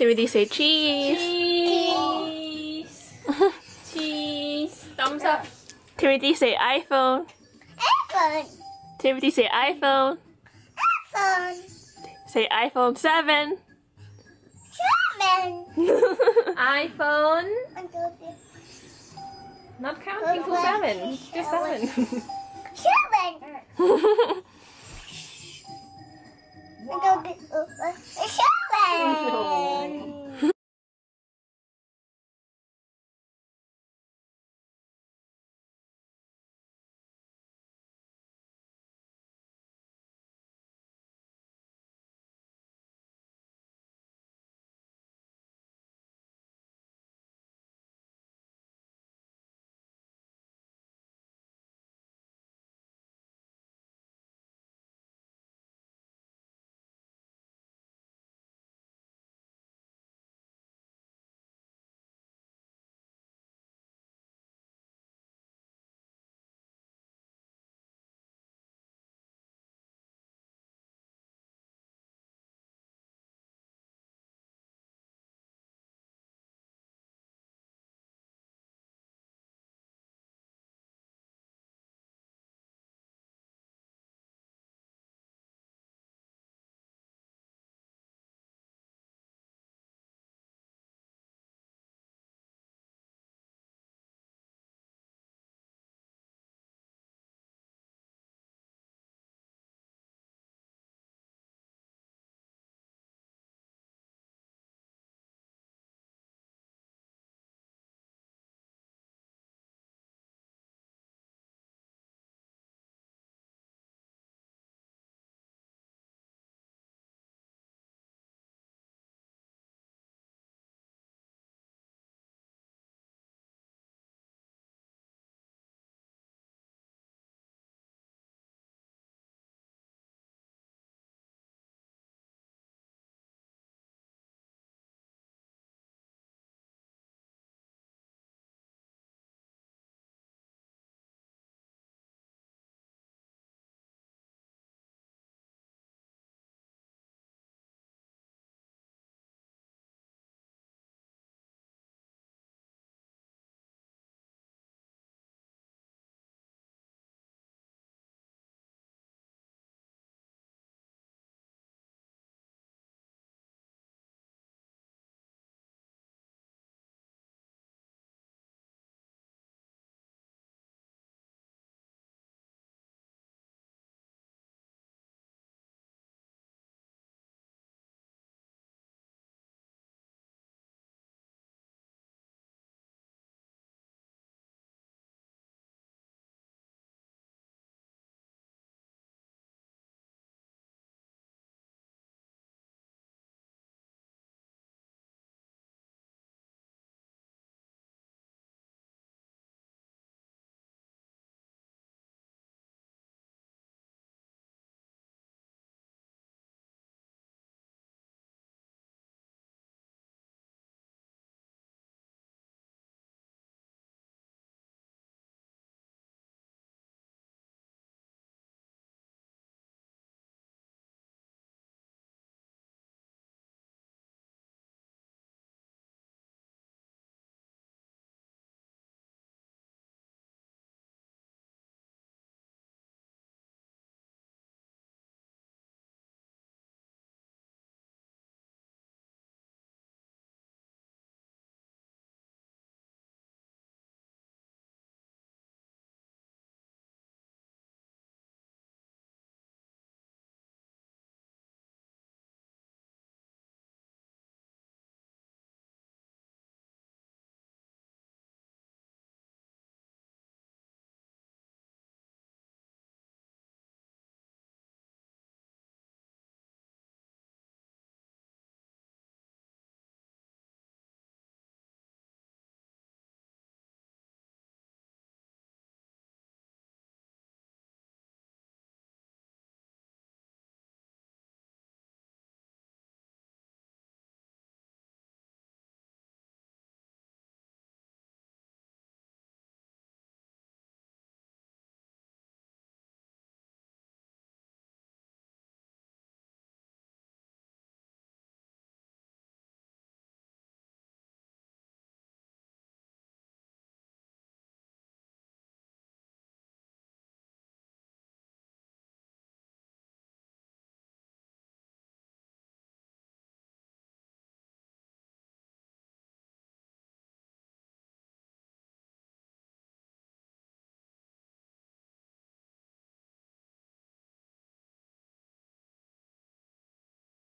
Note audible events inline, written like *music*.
Timothy say cheese. Cheese. Cheese. *laughs* cheese. Thumbs up. Timothy say iPhone. iPhone. Timothy say iPhone. iPhone. Say iPhone 7. 7. *laughs* iPhone. Not counting to 7. Just 7. 7. *laughs* 7. bạn